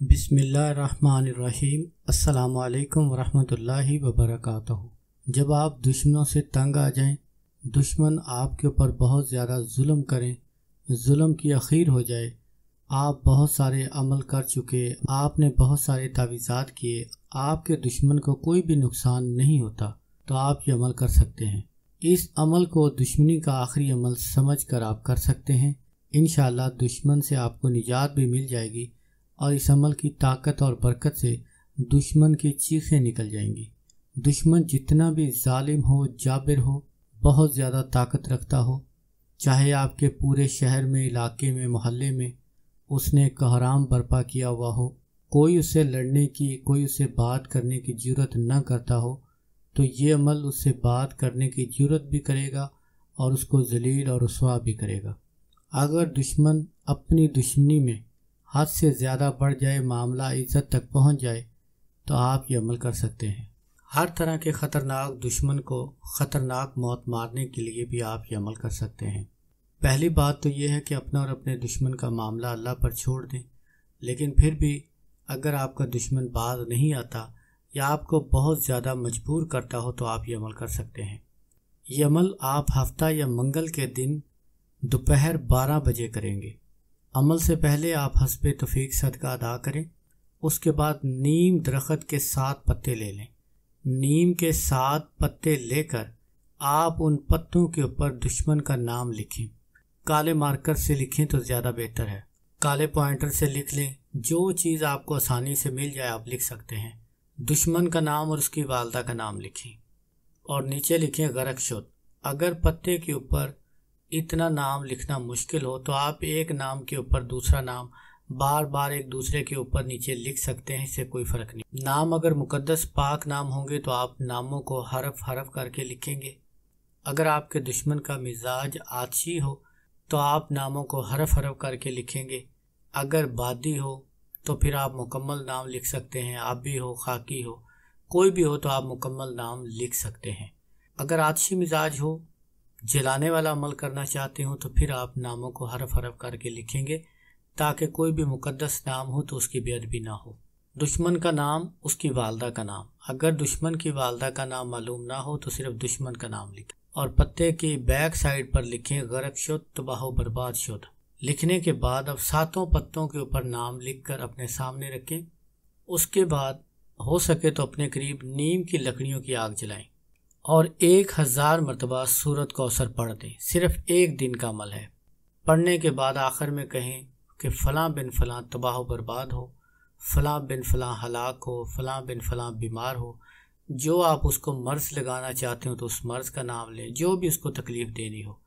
बिसमीम असलकम वरहमतुल्लाहि वबरकातुहू। जब आप दुश्मनों से तंग आ जाएँ, दुश्मन आपके ऊपर बहुत ज़्यादा जुल्म करें जुल्म की अखीर हो जाए। आप बहुत सारे अमल कर चुके आपने बहुत सारे तावीज़ात किए आपके दुश्मन को कोई भी नुकसान नहीं होता तो आप ये अमल कर सकते हैं। इस अमल को दुश्मनी का आखिरी अमल समझ कर आप कर सकते हैं। इन दुश्मन से आपको निजात भी मिल जाएगी। और इस अमल की ताकत और बरकत से दुश्मन की चीखें निकल जाएँगी। दुश्मन जितना भी जालिम हो, जाबिर हो, बहुत ज़्यादा ताकत रखता हो, चाहे आपके पूरे शहर में, इलाके में, मोहल्ले में उसने कहराम बर्पा किया हुआ हो, कोई उससे लड़ने की, कोई उससे बात करने की ज़रूरत न करता हो तो ये अमल उससे बात करने की ज़रूरत भी करेगा और उसको जलील और रसवा भी करेगा। अगर दुश्मन अपनी दुश्मनी में हद से ज़्यादा बढ़ जाए, मामला इज़्ज़त तक पहुँच जाए तो आप ये अमल कर सकते हैं। हर तरह के ख़तरनाक दुश्मन को ख़तरनाक मौत मारने के लिए भी आप ये अमल कर सकते हैं। पहली बात तो ये है कि अपना और अपने दुश्मन का मामला अल्लाह पर छोड़ दें। लेकिन फिर भी अगर आपका दुश्मन बाज नहीं आता या आपको बहुत ज़्यादा मजबूर करता हो तो आप ये अमल कर सकते हैं। ये अमल आप हफ़्ता या मंगल के दिन दोपहर बारह बजे करेंगे। अमल से पहले आप हसब तफीक सदका अदा करें, उसके बाद नीम दरख्त के सात पत्ते ले लें। नीम के सात पत्ते लेकर आप उन पत्तों के ऊपर दुश्मन का नाम लिखें। काले मार्कर से लिखें तो ज़्यादा बेहतर है। काले पॉइंटर से लिख लें, जो चीज़ आपको आसानी से मिल जाए, आप लिख सकते हैं। दुश्मन का नाम और उसकी वालदा का नाम लिखें। और नीचे लिखें गरक शुद्ध अगर पत्ते के ऊपर इतना नाम लिखना मुश्किल हो तो आप एक नाम के ऊपर दूसरा नाम बार बार एक दूसरे के ऊपर नीचे लिख सकते हैं, इससे कोई फ़र्क नहीं। नाम अगर मुकद्दस पाक नाम होंगे तो आप नामों को हरफ हरफ करके लिखेंगे। अगर आपके दुश्मन का मिजाज आछी हो तो आप नामों को हरफ हरफ करके लिखेंगे। अगर बादी हो तो फिर आप मुकम्मल नाम लिख सकते हैं। भी हो, खाकी हो, कोई भी हो तो आप मुकम्मल नाम लिख सकते हैं। अगर आछी मिजाज हो जलाने वाला अमल करना चाहते हो तो फिर आप नामों को हरफ हरफ करके लिखेंगे, ताकि कोई भी मुकदस नाम हो तो उसकी बेअदबी ना हो। दुश्मन का नाम, उसकी वालदा का नाम। अगर दुश्मन की वालदा का नाम मालूम ना हो तो सिर्फ़ दुश्मन का नाम लिखें। और पत्ते की बैक साइड पर लिखें गरक शुद्ध तबाह बर्बाद शुद्ध लिखने के बाद अब सातों पत्तों के ऊपर नाम लिखकर अपने सामने रखें। उसके बाद हो सके तो अपने करीब नीम की लकड़ियों की आग जलाएँ। और एक हज़ार मरतबा सूरत का अवसर पढ़ दें। सिर्फ़ एक दिन का अमल है। पढ़ने के बाद आखिर में कहें कि फ़लाँ बिन फ़लाँ तबाह बर्बाद हो, फ़लाँ बिन फ़लाँ हलाक हो, फ़लाँ बिन फ़लाँ बीमार हो। जो आप उसको मर्ज़ लगाना चाहते हो तो उस मर्ज़ का नाम लें। जो भी उसको तकलीफ़ देनी हो,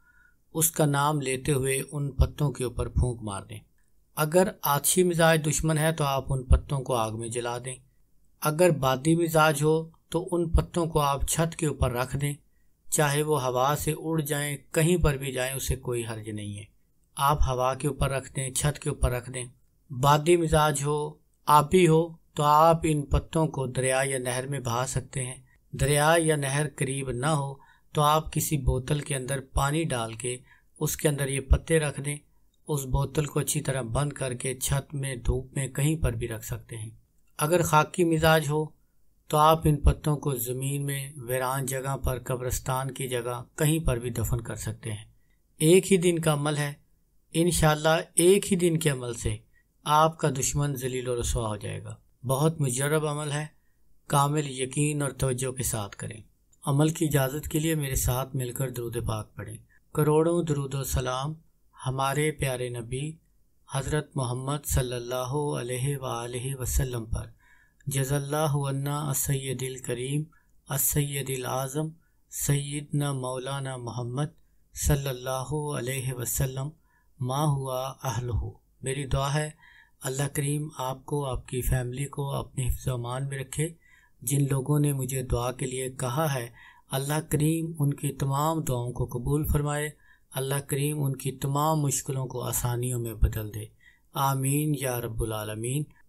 उसका नाम लेते हुए उन पत्तों के ऊपर फूंक मार दें। अगर आछी मिजाज दुश्मन है तो आप उन पत्तों को आग में जला दें। अगर बादी मिजाज हो तो उन पत्तों को आप छत के ऊपर रख दें। चाहे वो हवा से उड़ जाएँ, कहीं पर भी जाएँ, उसे कोई हर्ज नहीं है। आप हवा के ऊपर रख दें, छत के ऊपर रख दें। बादी मिजाज हो आबी हो तो आप इन पत्तों को दरिया या नहर में बहा सकते हैं। दरिया या नहर करीब ना हो तो आप किसी बोतल के अंदर पानी डाल के उसके अंदर ये पत्ते रख दें। उस बोतल को अच्छी तरह बंद करके छत में, धूप में कहीं पर भी रख सकते हैं। अगर खाकी मिजाज हो तो आप इन पत्तों को ज़मीन में वीरान जगह पर कब्रस्तान की जगह कहीं पर भी दफन कर सकते हैं। एक ही दिन का अमल है। इन एक ही दिन के अमल से आपका दुश्मन जलील और रसवा हो जाएगा। बहुत मुजरब अमल है। कामिल यकीन और तवज्जो के साथ करें। अमल की इजाज़त के लिए मेरे साथ मिलकर दरूद पाक पढ़ें। करोड़ों दरूद सलाम हमारे प्यारे नबी हज़रत मोहम्मद सल्लल्लाहु अलैहि वसल्लम पर जज़ल्लान्ना सैदिल करीम असैदिल आज़म सैदना मौलाना मोहम्मद अलैहि वसल्लम, मा हुआ अहल हो मेरी दुआ है, अल्लाह करीम आपको, आपकी फ़ैमिली को अपने हिफ्ज़मान में रखे। जिन लोगों ने मुझे दुआ के लिए कहा है, अल्लाह करीम उनकी तमाम दुआओं को कबूल फरमाए। अल्लाह करीम उनकी तमाम मुश्किलों को आसानियों में बदल दे। आमीन या रब्बुल आलमीन।